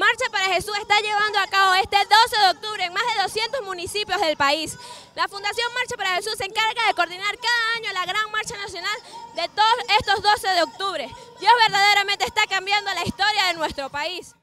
Marcha para Jesús está llevando a cabo este 12 de octubre en más de 200 municipios del país. La Fundación Marcha para Jesús se encarga de coordinar cada año la gran marcha nacional de todos estos 12 de octubre. Dios verdaderamente está cambiando la historia de nuestro país.